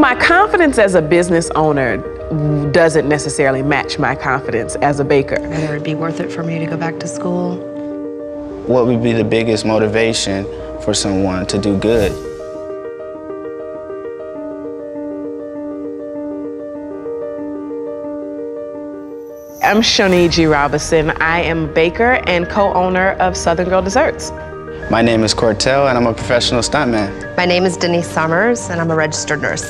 My confidence as a business owner doesn't necessarily match my confidence as a baker. Whether it'd be worth it for me to go back to school. What would be the biggest motivation for someone to do good? I'm Shoniji Robinson. I am a baker and co-owner of Southern Girl Desserts. My name is Cortell, and I'm a professional stuntman. My name is Denise Summers, and I'm a registered nurse.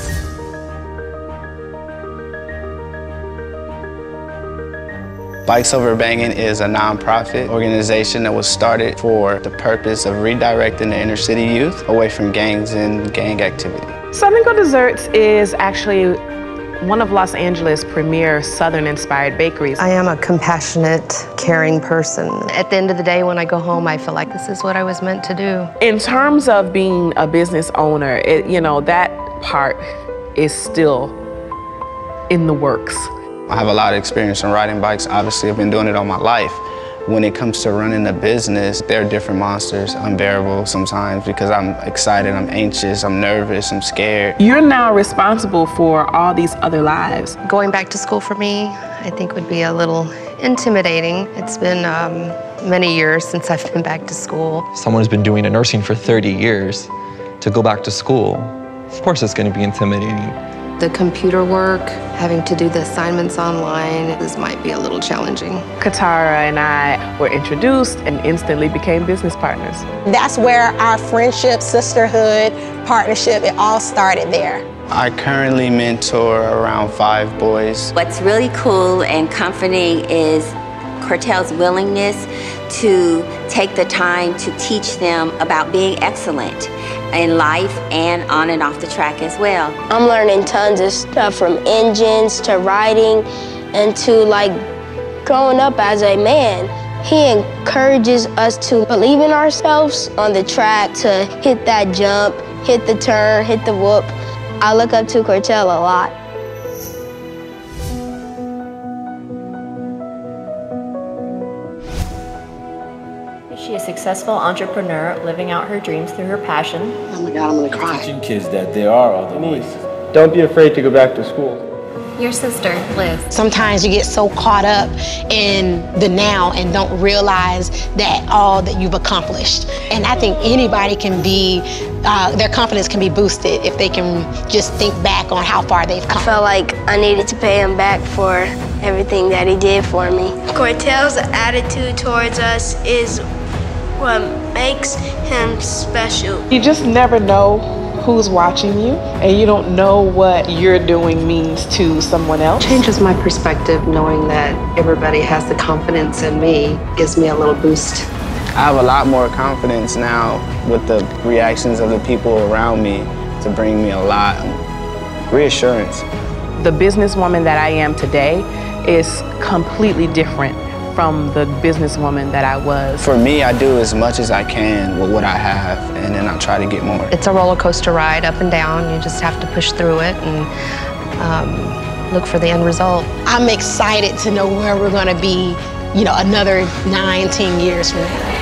Bikes Over Banging is a nonprofit organization that was started for the purpose of redirecting the inner city youth away from gangs and gang activity. Southern Girl Desserts is actually one of Los Angeles' premier Southern-inspired bakeries. I am a compassionate, caring person. At the end of the day, when I go home, I feel like this is what I was meant to do. In terms of being a business owner, it, you know, that part is still in the works. I have a lot of experience in riding bikes. Obviously, I've been doing it all my life. When it comes to running a business, there are different monsters, unbearable sometimes because I'm excited, I'm anxious, I'm nervous, I'm scared. You're now responsible for all these other lives. Going back to school for me, I think would be a little intimidating. It's been um, many years since I've been back to school. Someone who's been doing a nursing for 30 years to go back to school, of course it's going to be intimidating. The computer work, having to do the assignments online, this might be a little challenging. Katara and I were introduced and instantly became business partners. That's where our friendship, sisterhood, partnership, it all started there. I currently mentor around five boys. What's really cool and comforting is Cortel's willingness to take the time to teach them about being excellent in life and on and off the track as well. I'm learning tons of stuff from engines to riding and to like growing up as a man. He encourages us to believe in ourselves on the track, to hit that jump, hit the turn, hit the whoop. I look up to Cortell a lot. She is a successful entrepreneur living out her dreams through her passion. Oh my God, I'm gonna cry. Teaching kids that there are other ways. Don't be afraid to go back to school. Your sister, Liz. Sometimes you get so caught up in the now and don't realize that all that you've accomplished. And I think anybody can be, uh, their confidence can be boosted if they can just think back on how far they've come. I felt like I needed to pay him back for everything that he did for me. Cortel's attitude towards us is what makes him special. You just never know who's watching you and you don't know what you're doing means to someone else. Changes my perspective knowing that everybody has the confidence in me gives me a little boost. I have a lot more confidence now with the reactions of the people around me to bring me a lot of reassurance. The businesswoman that I am today is completely different from the businesswoman that I was. For me, I do as much as I can with what I have, and then I try to get more. It's a roller coaster ride up and down. You just have to push through it and um, look for the end result. I'm excited to know where we're going to be, you know, another nine, ten years from now.